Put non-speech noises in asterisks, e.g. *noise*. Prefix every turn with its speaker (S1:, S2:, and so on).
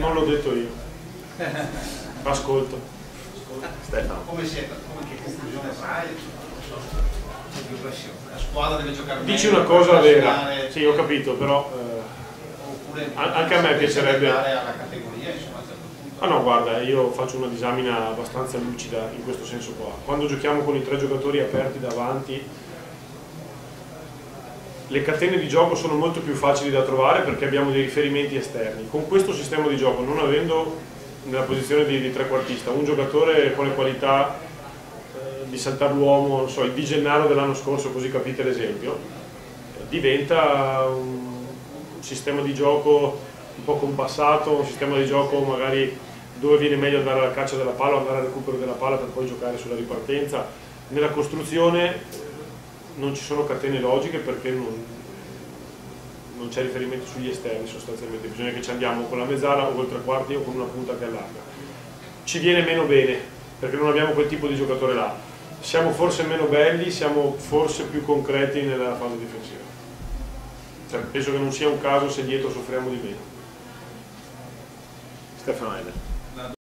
S1: Non l'ho detto io. *laughs* Ascolto.
S2: Stefano.
S3: Come, siete, come che conclusione fai? La squadra deve giocare
S1: Dici una cosa vera. Sì, ho capito, però... eh, anche a me piacerebbe-
S3: andare alla categoria, insomma, a un certo punto.
S1: Ah no, guarda, io faccio una disamina abbastanza lucida in questo senso qua. Quando giochiamo con i tre giocatori aperti davanti, le catene di gioco sono molto più facili da trovare perché abbiamo dei riferimenti esterni. Con questo sistema di gioco, non avendo nella posizione di, di trequartista un giocatore con le qualità eh, di saltare l'uomo, so, il Di Gennaro dell'anno scorso, così capite l'esempio, eh, diventa un sistema di gioco un po' compassato, un sistema di gioco magari dove viene meglio andare alla caccia della palla, andare al recupero della palla per poi giocare sulla ripartenza. Nella costruzione non ci sono catene logiche perché non, non c'è riferimento sugli esterni sostanzialmente, bisogna che ci andiamo con la mezzala o col tre quarti o con una punta che allarga. Ci viene meno bene perché non abbiamo quel tipo di giocatore là. Siamo forse meno belli, siamo forse più concreti nella fase difensiva. Cioè, penso che non sia un caso se dietro soffriamo di meno.
S2: Stefano Eder.